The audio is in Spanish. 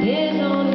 There's no